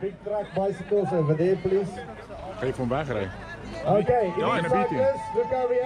Big truck bicycles over there, please. Ga je voor hem wegrijden? Oké, okay, ja, in de Look how we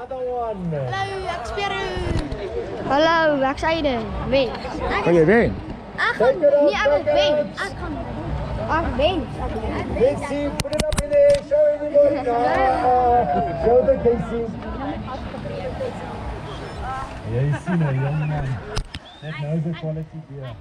other one. Hallo, Axperu. Hallo, waar zijn jullie? Ween. Kan je weer? Take it up, Niet aan take het it Aan been. Casey, put it up in there. Show everybody. Ah, show the Casey. Ja, je ziet nou, jong man. Net nou is een quality beer.